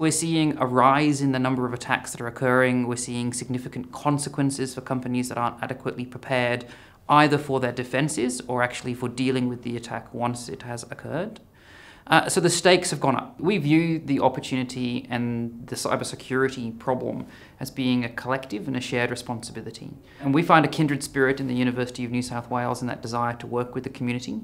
We're seeing a rise in the number of attacks that are occurring. We're seeing significant consequences for companies that aren't adequately prepared, either for their defences or actually for dealing with the attack once it has occurred. Uh, so the stakes have gone up. We view the opportunity and the cybersecurity problem as being a collective and a shared responsibility. And we find a kindred spirit in the University of New South Wales in that desire to work with the community.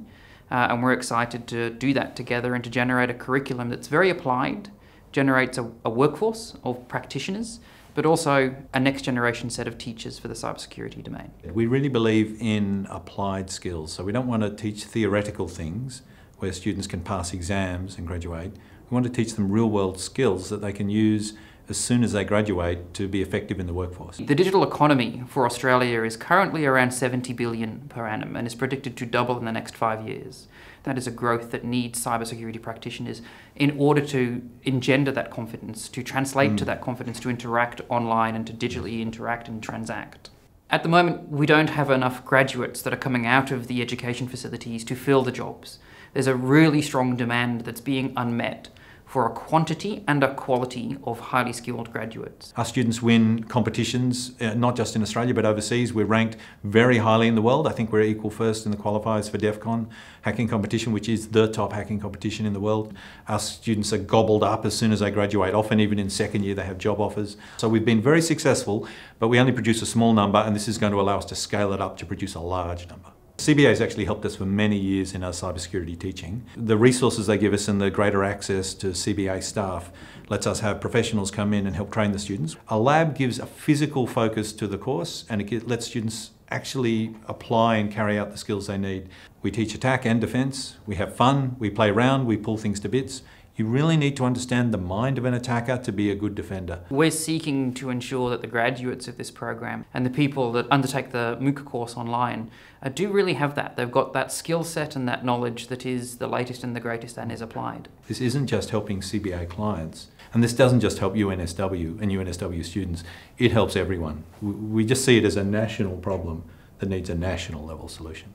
Uh, and we're excited to do that together and to generate a curriculum that's very applied, generates a, a workforce of practitioners, but also a next generation set of teachers for the cybersecurity domain. We really believe in applied skills, so we don't want to teach theoretical things where students can pass exams and graduate. We want to teach them real world skills that they can use as soon as they graduate to be effective in the workforce. The digital economy for Australia is currently around 70 billion per annum and is predicted to double in the next five years. That is a growth that needs cybersecurity practitioners in order to engender that confidence, to translate mm. to that confidence, to interact online and to digitally interact and transact. At the moment, we don't have enough graduates that are coming out of the education facilities to fill the jobs. There's a really strong demand that's being unmet for a quantity and a quality of highly skilled graduates. Our students win competitions, uh, not just in Australia but overseas. We're ranked very highly in the world. I think we're equal first in the qualifiers for DEF CON hacking competition, which is the top hacking competition in the world. Our students are gobbled up as soon as they graduate. Often even in second year they have job offers. So we've been very successful, but we only produce a small number and this is going to allow us to scale it up to produce a large number. CBA has actually helped us for many years in our cybersecurity teaching. The resources they give us and the greater access to CBA staff lets us have professionals come in and help train the students. A lab gives a physical focus to the course and it lets students actually apply and carry out the skills they need. We teach attack and defence, we have fun, we play around, we pull things to bits. You really need to understand the mind of an attacker to be a good defender. We're seeking to ensure that the graduates of this program and the people that undertake the MOOC course online uh, do really have that. They've got that skill set and that knowledge that is the latest and the greatest and is applied. This isn't just helping CBA clients, and this doesn't just help UNSW and UNSW students, it helps everyone. We just see it as a national problem that needs a national level solution.